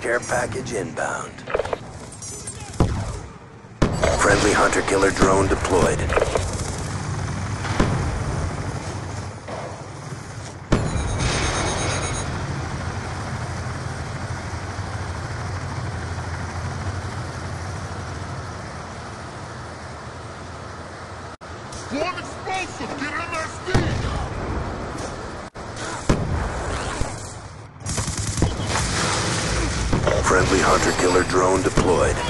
Care package inbound. Friendly hunter-killer drone deployed. One explosive! Get MSD! Friendly hunter-killer drone deployed.